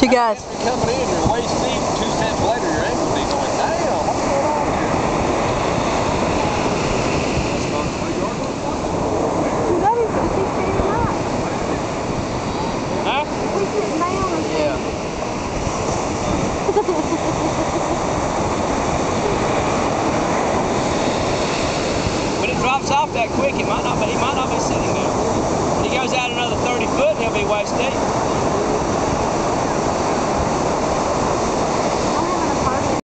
You guys. Coming in, you're waist deep, two steps later, your ankle deep. Going, is he standing up? Huh? Down Yeah. When it drops off that quick, it might not be, he might not be sitting there. He goes out another 30 foot, he'll be waist deep.